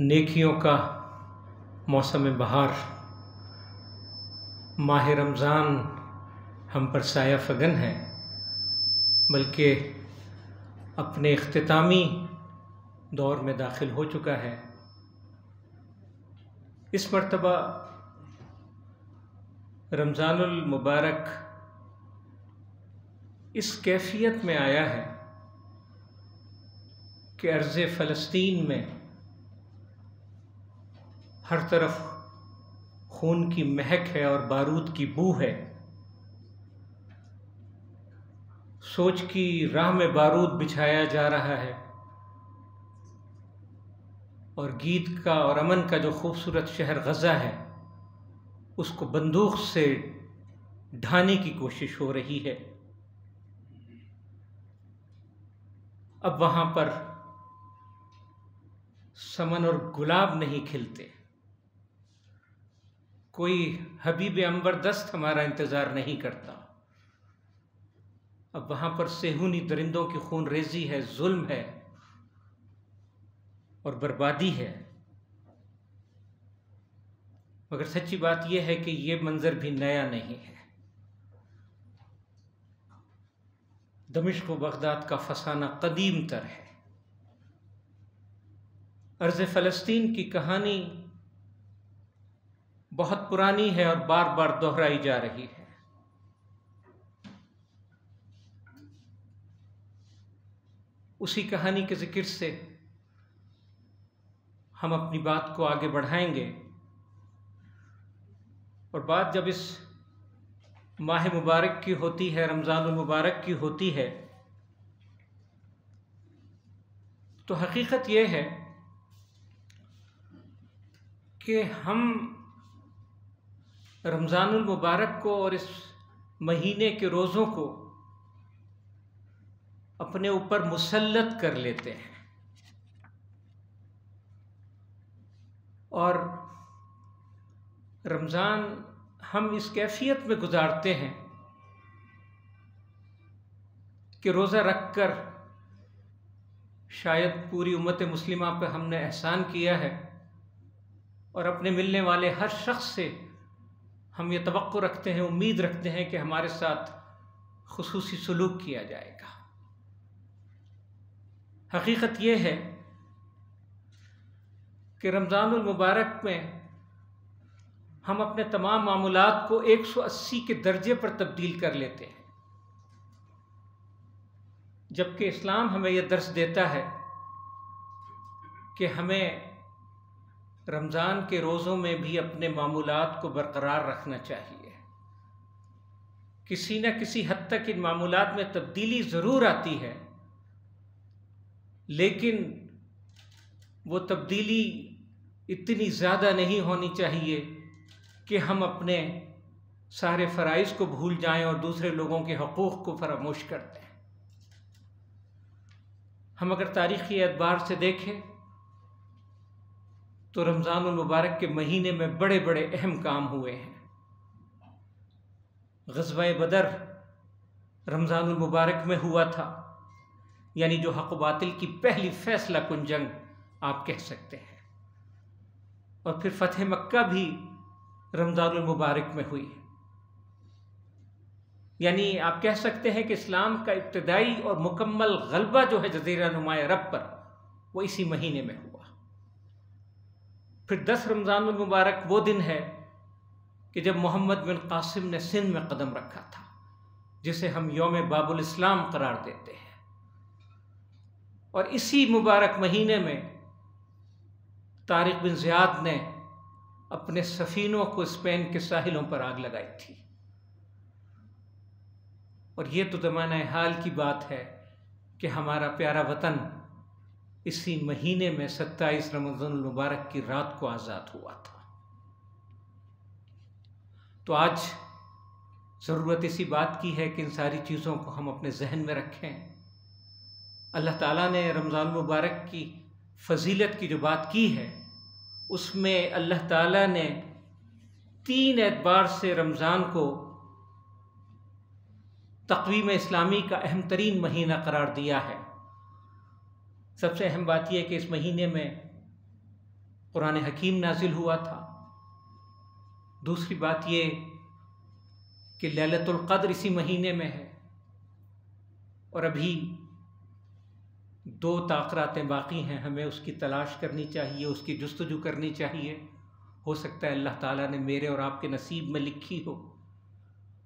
नेकियों का मौसम बहार। माह रमज़ान हम पर साया फगन है, बल्कि अपने अख्तामी दौर में दाखिल हो चुका है। इस मरतबा रमज़ानुल मुबारक इस कैफियत में आया है कि अर्ज़ फ़लस्तीन में हर तरफ़ खून की महक है और बारूद की बू है। सोच की राह में बारूद बिछाया जा रहा है। और गीत का और अमन का जो खूबसूरत शहर गज़ा है, उसको बंदूक से ढाने की कोशिश हो रही है। अब वहाँ पर समन और गुलाब नहीं खिलते। कोई हबीब अंबरदस्त हमारा इंतज़ार नहीं करता। अब वहाँ पर सेहूनी दरिंदों की खून रेजी है, जुल्म है और बर्बादी है। मगर सच्ची बात यह है कि ये मंज़र भी नया नहीं है। दमिश्क बगदाद का फसाना कदीम तर है। अर्ज़ फ़लस्तीन की कहानी बहुत पुरानी है और बार बार दोहराई जा रही है। उसी कहानी के ज़िक्र से हम अपनी बात को आगे बढ़ाएँगे और बात जब इस माह मुबारक की होती है रमज़ान मुबारक की होती है तो हकीकत यह है कि हम रमज़ानुल मुबारक को और इस महीने के रोज़ों को अपने ऊपर मुसलत कर लेते हैं। और रमज़ान हम इस कैफियत में गुजारते हैं कि रोज़ा रख कर शायद पूरी उम्मत मुस्लिमा पर हमने एहसान किया है और अपने मिलने वाले हर शख्स से हम ये तो रखते हैं, उम्मीद रखते हैं कि हमारे साथ खसूसी सलूक किया जाएगा। हकीकत यह है कि रमज़ानुल मुबारक में हम अपने तमाम मामूलात को 180 के दर्जे पर तब्दील कर लेते हैं। जबकि इस्लाम हमें यह दर्स देता है कि हमें रमज़ान के रोज़ों में भी अपने मामूलात को बरकरार रखना चाहिए। किसी न किसी हद तक इन मामूलात में तब्दीली ज़रूर आती है, लेकिन वो तब्दीली इतनी ज़्यादा नहीं होनी चाहिए कि हम अपने सारे फ़राइज़ को भूल जाएँ और दूसरे लोगों के हकूक़ को फरामोश कर दें। हम अगर तारीख़ी एतबार से देखें तो रमज़ान मुबारक के महीने में बड़े बड़े अहम काम हुए हैं। गजब बदर रमज़ान मुबारक में हुआ था, यानी जो हक बातिल की पहली फैसला कुन जंग आप कह सकते हैं। और फिर फ़तेह मक्का भी रमज़ान मुबारक में हुई यानी आप कह सकते हैं कि इस्लाम का इब्तदाई और मुकम्मल गलबा जो है जजीरा नुमाया रब पर, वो इसी महीने में हुआ। फिर दस रमज़ान मुबारक वो दिन है कि जब मोहम्मद बिन कासिम ने सिंध में कदम रखा था, जिसे हम योम बाबुल इस्लाम करार देते हैं। और इसी मुबारक महीने में तारिक बिन ज़ियाद ने अपने सफ़ीनों को स्पेन के साहिलों पर आग लगाई थी। और ये तो ज़माना हाल की बात है कि हमारा प्यारा वतन इसी महीने में सत्ताईस रमज़ान मुबारक की रात को आज़ाद हुआ था। तो आज ज़रूरत इसी बात की है कि इन सारी चीज़ों को हम अपने जहन में रखें। अल्लाह ताला ने रमज़ान मुबारक की फजीलत की जो बात की है, उसमें अल्लाह ताला ने तीन एतबार से रमज़ान को तकवीम इस्लामी का अहम तरीन महीना करार दिया है। सबसे अहम बात यह कि इस महीने में कुरान हकीम नाजिल हुआ था। दूसरी बात यह कि ललतुल्क़द्र इसी महीने में है और अभी दो ताकरातें बाकी हैं। हमें उसकी तलाश करनी चाहिए, उसकी जस्तजू करनी चाहिए। हो सकता है अल्लाह ताला ने मेरे और आपके नसीब में लिखी हो।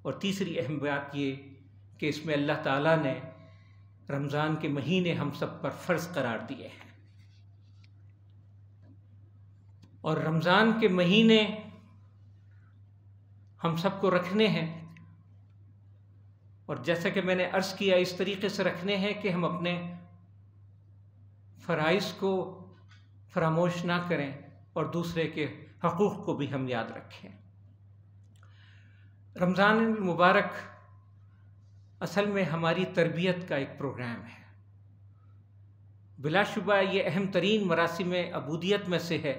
और तीसरी अहम बात ये कि इसमें अल्लाह ताला ने रमज़ान के महीने हम सब पर फ़र्ज़ करार दिए हैं। और रमज़ान के महीने हम सबको रखने हैं। और जैसा कि मैंने अर्ज़ किया, इस तरीके से रखने हैं कि हम अपने फ़राइज़ को फरामोश ना करें और दूसरे के हकूक़ को भी हम याद रखें। रमज़ान मुबारक असल में हमारी तरबियत का एक प्रोग्राम है। बिलाशुबा ये अहम तरीन मरासम अबूदियत में से है,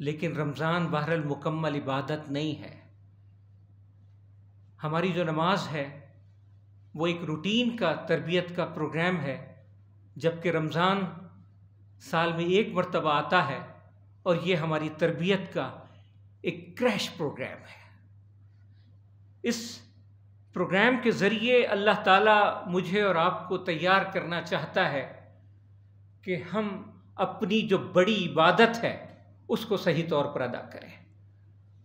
लेकिन रमज़ान बहरल मुकम्मल इबादत नहीं है। हमारी जो नमाज़ है, वो एक रूटीन का, तरबियत का प्रोग्राम है, जबकि रमज़ान साल में एक मरतबा आता है और ये हमारी तरबियत का एक क्रैश प्रोग्राम है। इस प्रोग्राम के ज़रिए अल्लाह ताला मुझे और आपको तैयार करना चाहता है कि हम अपनी जो बड़ी इबादत है, उसको सही तौर पर अदा करें।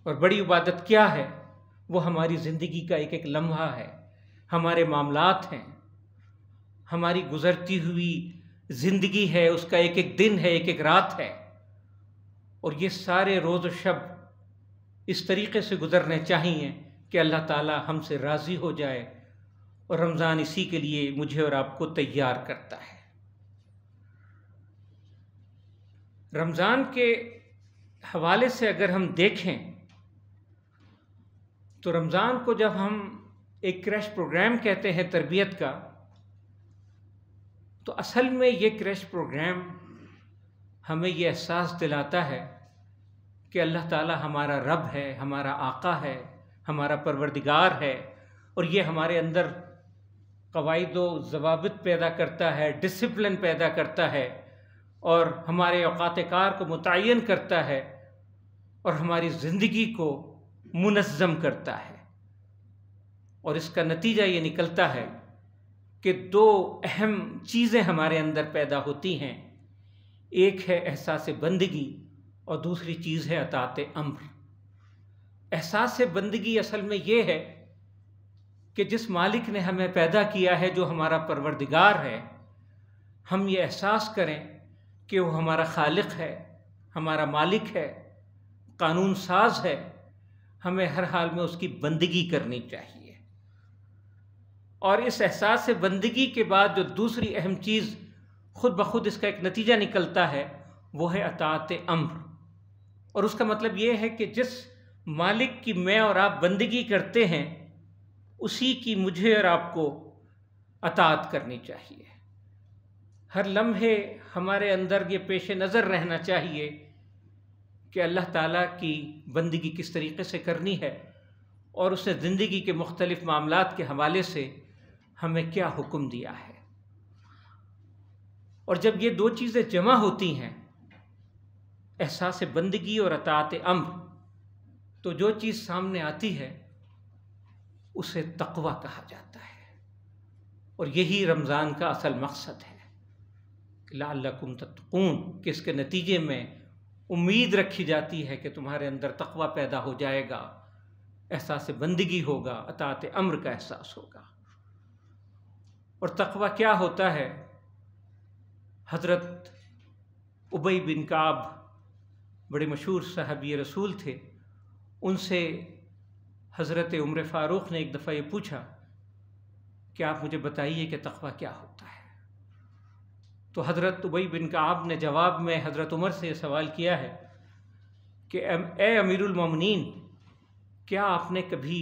और बड़ी इबादत क्या है? वो हमारी ज़िंदगी का एक एक लम्हा है। हमारे मामलात हैं। हमारी गुज़रती हुई ज़िंदगी है, उसका एक एक दिन है एक एक रात है। और ये सारे रोज़ शब इस तरीके से गुज़रने चाहिए कि अल्लाह ताला हमसे राज़ी हो जाए और रमज़ान इसी के लिए मुझे और आपको तैयार करता है। रमज़ान के हवाले से अगर हम देखें तो रमज़ान को जब हम एक क्रैश प्रोग्राम कहते हैं तरबियत का तो असल में ये क्रैश प्रोग्राम हमें ये एहसास दिलाता है कि अल्लाह ताला हमारा रब है, हमारा आका है हमारा परवरदिगार है और ये हमारे अंदर कवायद, जवाबित पैदा करता है डिसिप्लिन पैदा करता है और हमारे अवकात कार को मुतन करता है और हमारी ज़िंदगी को मुनज़म करता है। और इसका नतीजा ये निकलता है कि दो अहम चीज़ें हमारे अंदर पैदा होती हैं। एक है एहसास बंदगी और दूसरी चीज़ है अतात अम्र एहसास बंदगी असल में ये है कि जिस मालिक ने हमें पैदा किया है, जो हमारा परवरदिगार है, हम ये एहसास करें कि वो हमारा खालिक है, हमारा मालिक है, कानून साज है, हमें हर हाल में उसकी बंदगी करनी चाहिए। और इस एहसास से बंदगी के बाद जो दूसरी अहम चीज़ खुद ब खुद इसका एक नतीजा निकलता है, वो है अतात अम्र और उसका मतलब ये है कि जिस मालिक की मैं और आप बंदगी करते हैं, उसी की मुझे और आपको अतात करनी चाहिए। हर लम्हे हमारे अंदर ये पेश नज़र रहना चाहिए कि अल्लाह ताला की बंदगी किस तरीके से करनी है और उसने ज़िंदगी के मुख्तलिफ़ मामला के हवाले से हमें क्या हुक्म दिया है। और जब ये दो चीज़ें जमा होती हैं एहसास बंदगी और अतात अम्र तो जो चीज़ सामने आती है, उसे तकवा कहा जाता है। और यही रमज़ान का असल मकसद है। लाकुम तत्कून कि इसके नतीजे में उम्मीद रखी जाती है कि तुम्हारे अंदर तकवा पैदा हो जाएगा, एहसास बंदगी होगा, अतात अम्र का एहसास होगा। और तकवा क्या होता है? हज़रत उबई बिन काब, बड़े मशहूर साहबी रसूल थे उनसे हज़रत उम्र फ़ारूक ने एक दफ़ा ये पूछा, कि आप मुझे बताइए कि तकवा क्या होता है? तो हज़रत उबई बिन काब ने जवाब में हज़रत उमर से सवाल किया है कि ए अमीरुलमोमिन क्या आपने कभी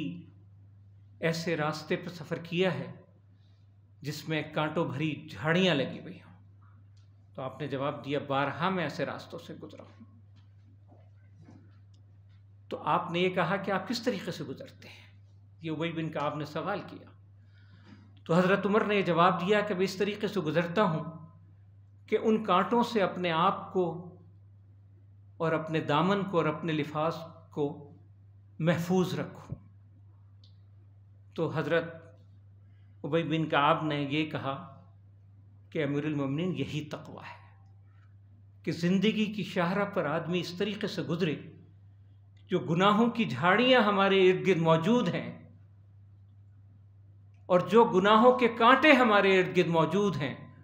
ऐसे रास्ते पर सफ़र किया है जिसमें कांटों भरी झाड़ियाँ लगी हुई हों? तो आपने जवाब दिया, बारहा मैं ऐसे रास्तों से गुजरा हूँ। तो आपने ये कहा कि आप किस तरीके से गुजरते हैं? ये उबई बिन का आपने सवाल किया। तो हज़रत उमर ने यह जवाब दिया कि मैं इस तरीके से गुज़रता हूँ कि उन कांटों से अपने आप को और अपने दामन को और अपने लिफाज को महफूज रखूँ। तो हज़रत उबई बिन काब ने ये कहा कि अमीरमिन यही तकवा है कि ज़िंदगी की शाहरा पर आदमी इस तरीके से गुज़रे जो गुनाहों की झाड़ियाँ हमारे इर्द गिर्द मौजूद हैं और जो गुनाहों के कांटे हमारे इर्द गिर्द मौजूद हैं,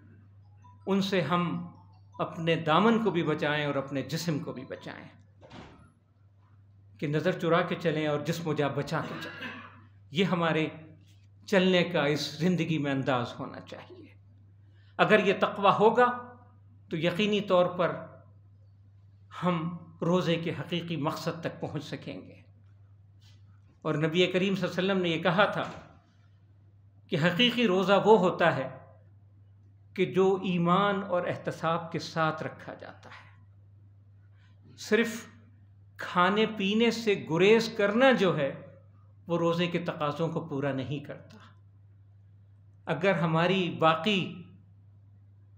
उनसे हम अपने दामन को भी बचाएँ और अपने जिस्म को भी बचाएँ। कि नज़र चुरा के चलें और जिस्म जा बचा के चलें। ये हमारे चलने का इस ज़िंदगी में अंदाज होना चाहिए। अगर ये तकवा होगा तो यकीनी तौर पर हम रोज़े के हकीकी मकसद तक पहुँच सकेंगे। और नबी करीम वसल्लम ने यह कहा था कि हकीकी रोज़ा वो होता है कि जो ईमान और एहतसाब के साथ रखा जाता है। सिर्फ़ खाने पीने से गुरेज करना जो है, वो रोज़े के तकाज़ों को पूरा नहीं करता। अगर हमारी बाकी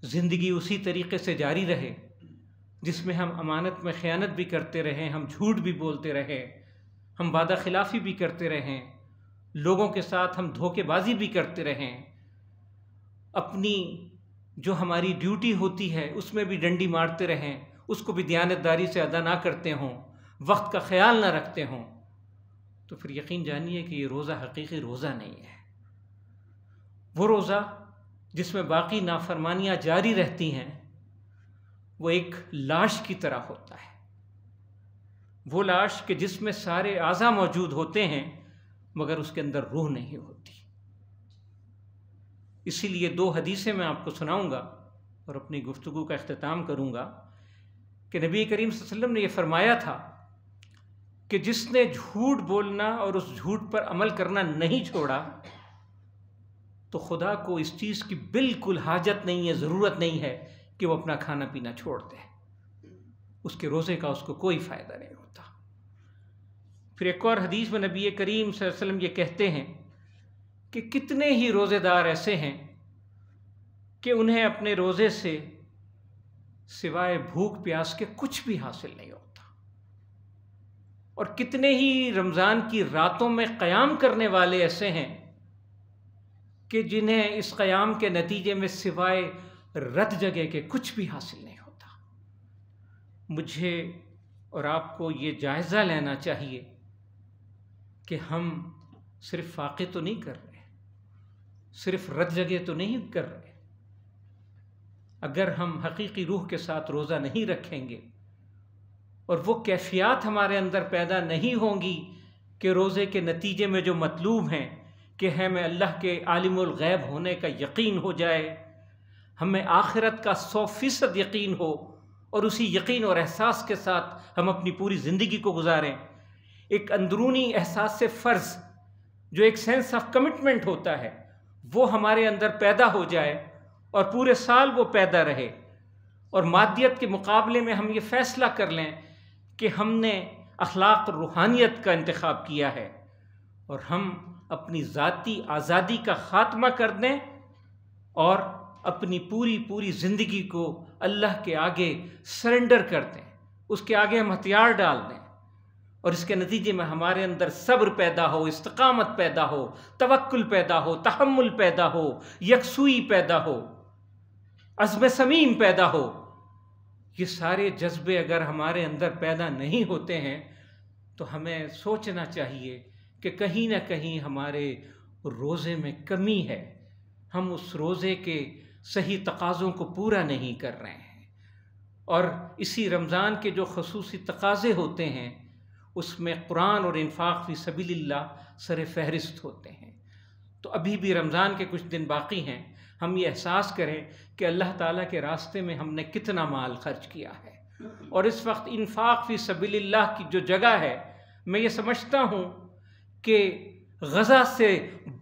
ज़िंदगी उसी तरीके से जारी रहे जिसमें हम अमानत में ख़यानत भी करते रहें, हम झूठ भी बोलते रहें, हम वादा खिलाफ़ी भी करते रहें, लोगों के साथ हम धोखेबाजी भी करते रहें, अपनी जो हमारी ड्यूटी होती है, उसमें भी डंडी मारते रहें, उसको भी दयानतदारी से अदा ना करते हों, वक्त का ख्याल ना रखते हों तो फिर यकीन जानिए कि ये रोज़ा हकीकी रोज़ा नहीं है। वो रोज़ा जिसमें बाकी नाफरमानियाँ जारी रहती हैं वो एक लाश की तरह होता है। वो लाश के जिसमें सारे आज़ा मौजूद होते हैं, मगर उसके अंदर रूह नहीं होती। इसीलिए दो हदीसें मैं आपको सुनाऊँगा और अपनी गुफ्तु का अख्ताम करूँगा कि नबी करीम वसल्लम ने यह फरमाया था कि जिसने झूठ बोलना और उस झूठ पर अमल करना नहीं छोड़ा तो खुदा को इस चीज़ की बिल्कुल हाजत नहीं है, ज़रूरत नहीं है कि वो अपना खाना पीना छोड़ दे। उसके रोज़े का उसको कोई फ़ायदा नहीं होता। फिर एक और हदीस में नबी करीम वसल्लम ये कहते हैं कि कितने ही रोज़ेदार ऐसे हैं कि उन्हें अपने रोज़े से सिवाय भूख प्यास के कुछ भी हासिल नहीं होता। और कितने ही रमज़ान की रातों में क़याम करने वाले ऐसे हैं कि जिन्हें इस क़याम के नतीजे में सिवाय रत जगह के कुछ भी हासिल नहीं होता। मुझे और आपको ये जायज़ा लेना चाहिए कि हम सिर्फ़ फाक़े तो नहीं कर रहे, सिर्फ़ रत जगह तो नहीं कर रहे। अगर हम हकीकी रूह के साथ रोज़ा नहीं रखेंगे और वो कैफियत हमारे अंदर पैदा नहीं होंगी कि रोज़े के नतीजे में जो मतलूब हैं कि हमें अल्लाह के आलिमुल गैब होने का यकीन हो जाए हमें आखिरत का सौ फ़ीसद यकीन हो और उसी यकीन और एहसास के साथ हम अपनी पूरी ज़िंदगी को गुजारें। एक अंदरूनी एहसास से फ़र्ज़, जो एक सेंस ऑफ़ कमिटमेंट होता है, वो हमारे अंदर पैदा हो जाए और पूरे साल वो पैदा रहे। और मादियत के मुकाबले में हम ये फ़ैसला कर लें कि हमने अखलाक रूहानियत का इंतखब किया है और हम अपनी ज़ाती आज़ादी का ख़ात्मा कर दें और अपनी पूरी पूरी ज़िंदगी को अल्लाह के आगे सरेंडर कर दें उसके आगे हम हथियार डाल दें और इसके नतीजे में हमारे अंदर सब्र पैदा हो, इस्तकामत पैदा हो तवक्ल पैदा हो तहमुल पैदा हो, यकसुई पैदा हो अज़म समीम पैदा हो। ये सारे जज्बे अगर हमारे अंदर पैदा नहीं होते हैं तो हमें सोचना चाहिए कि कहीं ना कहीं हमारे रोज़े में कमी है। हम उस रोज़े के सही तकाज़ों को पूरा नहीं कर रहे हैं। और इसी रमज़ान के जो खसूसी तकाज़े होते हैं, उसमें कुरान और इन्फाक सबील्ला सर फहरिस्त होते हैं। तो अभी भी रमज़ान के कुछ दिन बाकी हैं। हम ये एहसास करें कि अल्लाह ताला के रास्ते में हमने कितना माल खर्च किया है। और इस वक्त इन्फाक फ़ी की जो जगह है, मैं ये समझता हूँ कि गज़ा से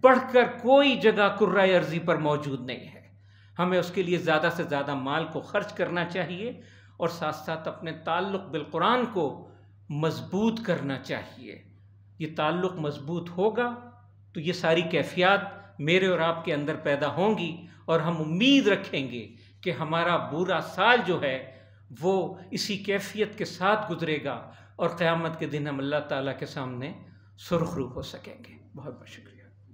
बढ़कर कोई जगह कुर्रा अर्ज़ी पर मौजूद नहीं है। हमें उसके लिए ज़्यादा से ज़्यादा माल को खर्च करना चाहिए और साथ साथ अपने ताल्लुक़ बिलकुरान को मज़बूत करना चाहिए। ये ताल्लुक़ मज़बूत होगा तो ये सारी कैफियत मेरे और आपके अंदर पैदा होंगी और हम उम्मीद रखेंगे कि हमारा बुरा साल जो है, वो इसी कैफियत के साथ गुजरेगा और क़यामत के दिन हम अल्लाह ताला के सामने सुरखरू हो सकेंगे। बहुत बहुत शुक्रिया।